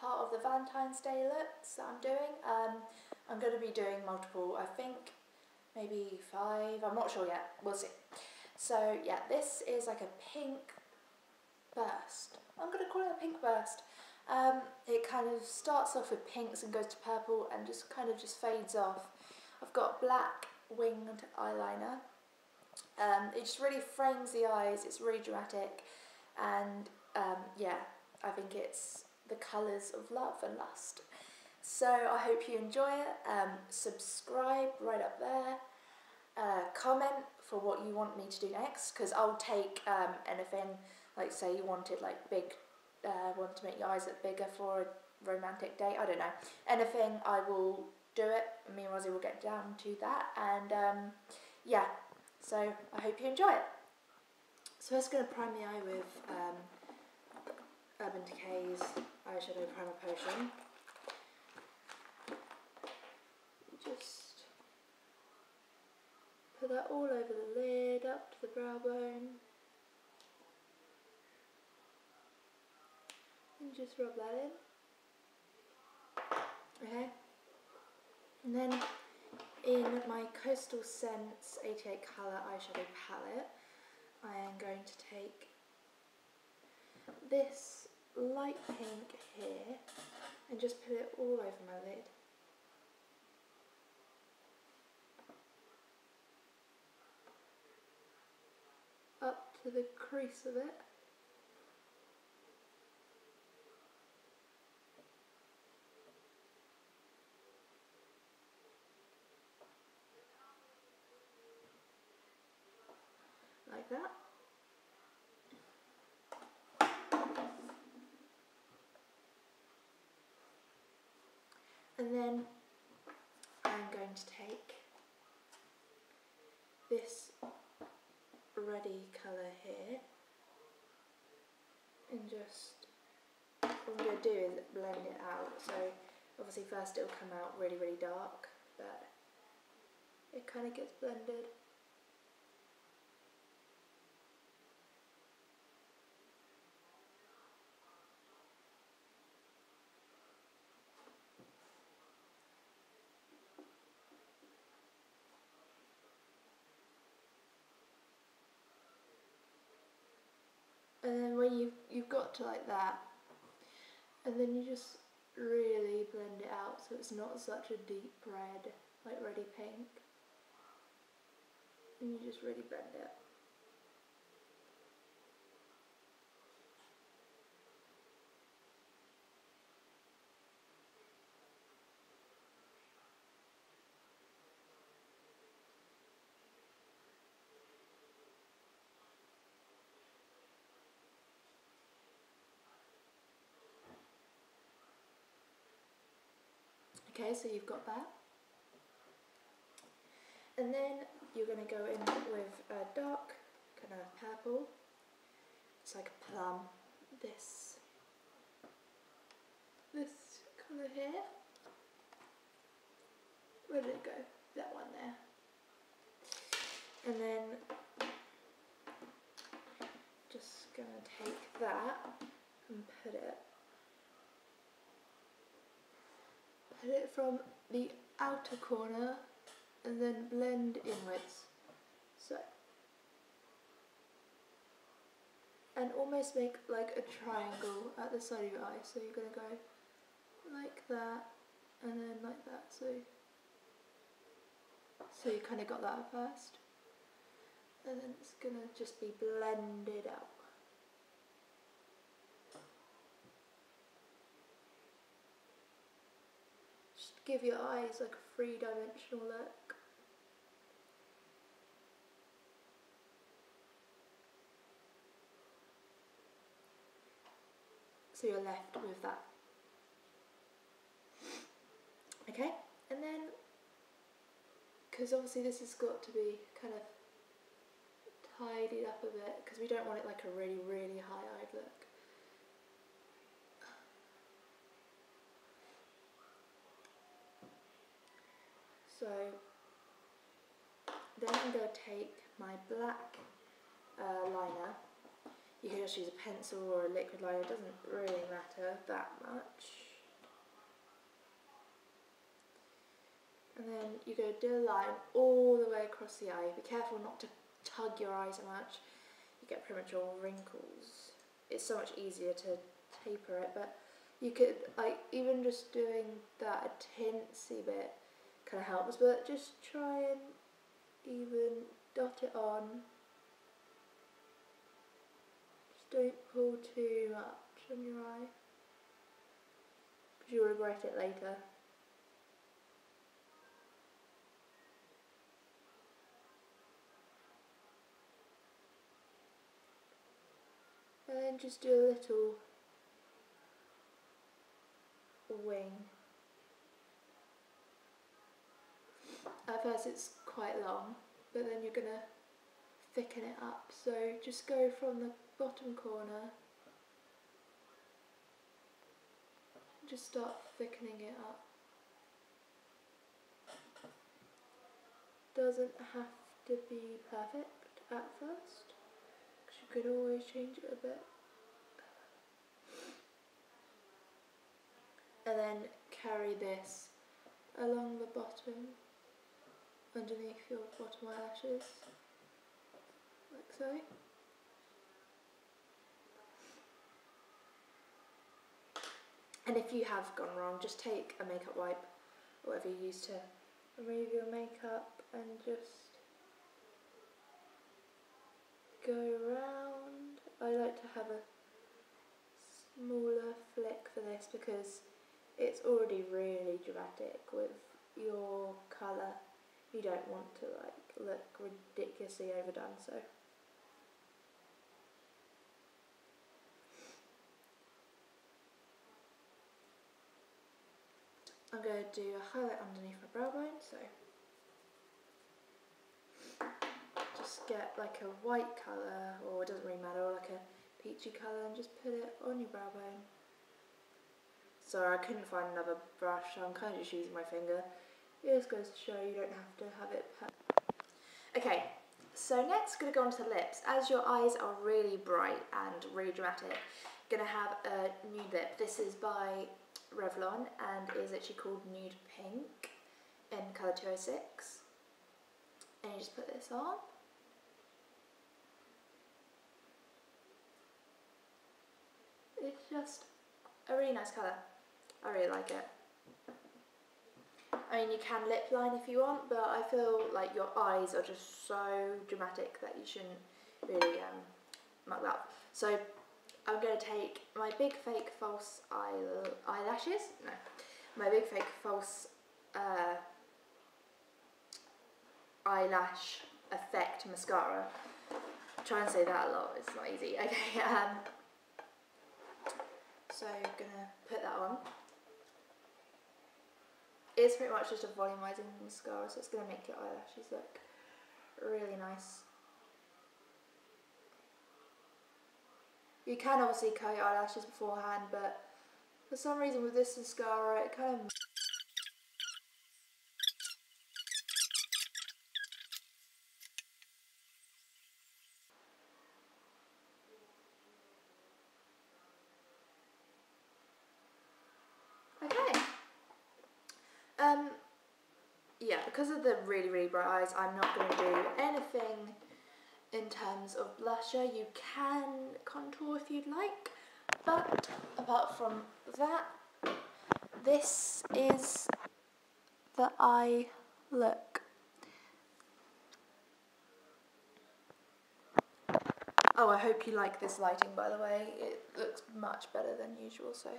part of the Valentine's Day looks that I'm doing. Um, I'm going to be doing multiple, I think maybe five, I'm not sure yet, we'll see. So yeah, this is like a pink burst. I'm going to call it a pink burst. Um, it kind of starts off with pinks and goes to purple and just kind of just fades off. I've got black winged eyeliner. Um, it just really frames the eyes, it's really dramatic and um, yeah, I think it's the colours of love and lust. So I hope you enjoy it. Um, subscribe right up there. Uh, comment for what you want me to do next because I'll take um, anything like say you wanted like big uh, want to make your eyes look bigger for a romantic date I don't know anything I will do it me and Rozzie will get down to that and um, yeah so I hope you enjoy it so I'm just going to prime the eye with um, Urban Decay's eyeshadow primer potion just put that all over the lid, up to the brow bone. And just rub that in. Okay. And then in my Coastal Scents 88 colour eyeshadow palette, I am going to take this light pink here and just put it all over my lid. Up to the crease of it. Like that. And then I'm going to take this ruddy colour here and just what I'm going to do is blend it out. So obviously first it'll come out really really dark but it kind of gets blended you you've got to like that and then you just really blend it out so it's not such a deep red like ready pink. And you just really blend it Okay, so you've got that. And then you're going to go in with a dark kind of purple. It's like a plum. This, this colour here. Where did it go? That one there. And then just going to take that and put it put it from the outer corner and then blend inwards. So, and almost make like a triangle at the side of your eye. So you're going to go like that and then like that. So, so you kind of got that first. And then it's going to just be blended out. Give your eyes like a three-dimensional look. So you're left with that. Okay, and then, because obviously this has got to be kind of tidied up a bit, because we don't want it like a really, really high-eyed look. So then I'm going to take my black uh, liner. You can just use a pencil or a liquid liner, it doesn't really matter that much. And then you go to do a line all the way across the eye. Be careful not to tug your eye so much. You get premature wrinkles. It's so much easier to taper it, but you could, like, even just doing that a tinsy bit kind of helps, but just try and even dot it on. Just don't pull too much on your eye, because you'll regret it later. And then just do a little wing. At first it's quite long, but then you're going to thicken it up. So just go from the bottom corner, just start thickening it up. Doesn't have to be perfect at first, because you could always change it a bit. And then carry this along the bottom underneath your bottom eyelashes, like so. And if you have gone wrong, just take a makeup wipe, or whatever you use to remove your makeup, and just go around. I like to have a smaller flick for this because it's already really dramatic with your colour you don't want to like look ridiculously overdone so. I'm going to do a highlight underneath my brow bone so. Just get like a white colour or it doesn't really matter or like a peachy colour and just put it on your brow bone. Sorry, I couldn't find another brush, so I'm kind of just using my finger. It just goes to show you don't have to have it Okay, so next going to go on to the lips. As your eyes are really bright and really dramatic, going to have a nude lip. This is by Revlon and is actually called Nude Pink in colour 206. And you just put this on. It's just a really nice colour. I really like it. I mean, you can lip line if you want, but I feel like your eyes are just so dramatic that you shouldn't really um, mug that up. So I'm going to take my big fake false eye eyelashes, no, my big fake false uh, eyelash effect mascara. Try and say that a lot, it's not easy. Okay, um, so I'm going to put that on. It's pretty much just a volumizing mascara, so it's going to make your eyelashes look really nice. You can obviously curl your eyelashes beforehand, but for some reason with this mascara, it kind of Um, yeah, because of the really, really bright eyes, I'm not going to do anything in terms of blusher. You can contour if you'd like, but apart from that, this is the eye look. Oh, I hope you like this lighting, by the way. It looks much better than usual, so...